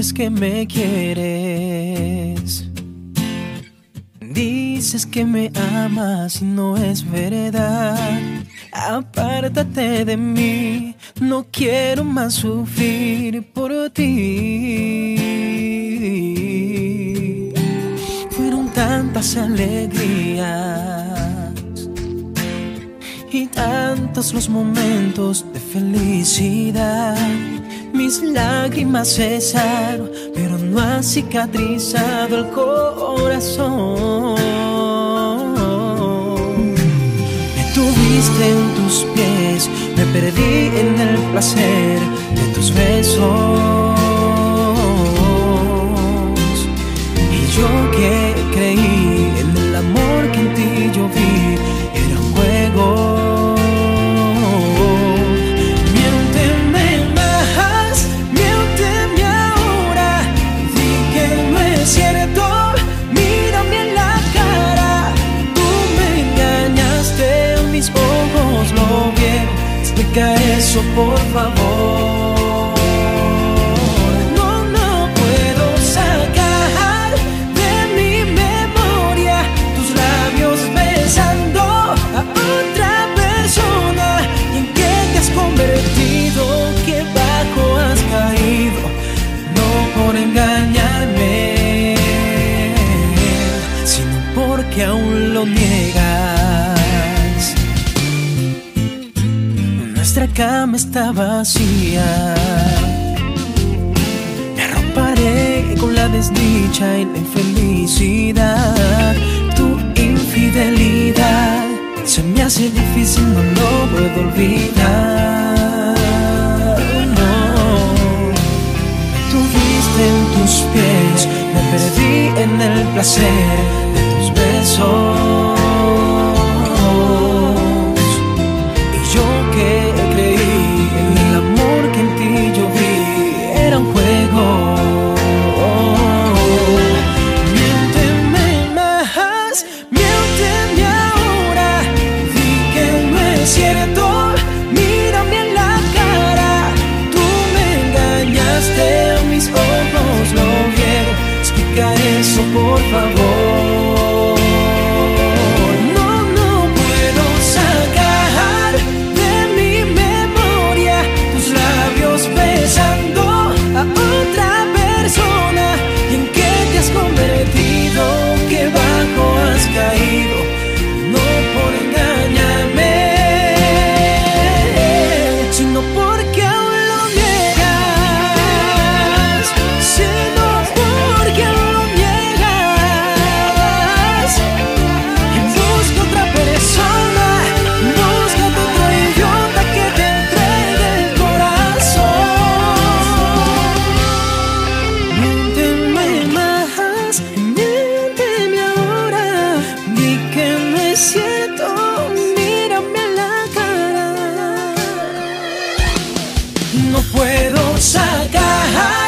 Dices que me quieres. Dices que me amas y no es verdad. Apártate de mí, no quiero más sufrir por ti. Fueron tantas alegrías y tantos los momentos de felicidad. Mis lágrimas cesaron, pero no ha cicatrizado el corazón. Me tuviste en tus pies, me perdí en el placer de tus besos. Por favor. No, no puedo sacar de mi memoria tus labios besando a otra persona y en qué te has convertido, qué bajo has caído, no por engañarme, sino porque aún lo niegas. Nuestra cama está vacía. Me arroparé con la desdicha y la infelicidad. Tu infidelidad se me hace difícil, no lo puedo olvidar. No, tuviste en tus pies, me perdí en el placer. No puedo sacar.